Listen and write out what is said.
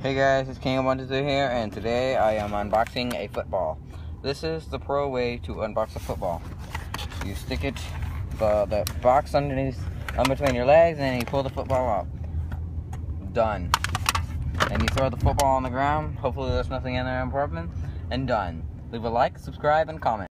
Hey guys, it's King123 here, and today I am unboxing a football. This is the pro way to unbox a football. You stick it, the, the box underneath, in between your legs, and then you pull the football out. Done. And you throw the football on the ground, hopefully there's nothing in there important, and done. Leave a like, subscribe, and comment.